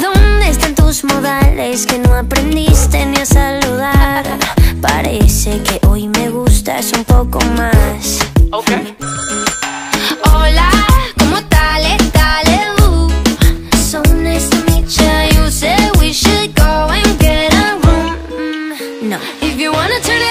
¿Dónde están tus modales que no aprendiste ni a saludar? Parece que hoy me gustas un poco más. Okay. Hola, ¿cómo tal? Tal, You we should go and get a room. No. If you wanna turn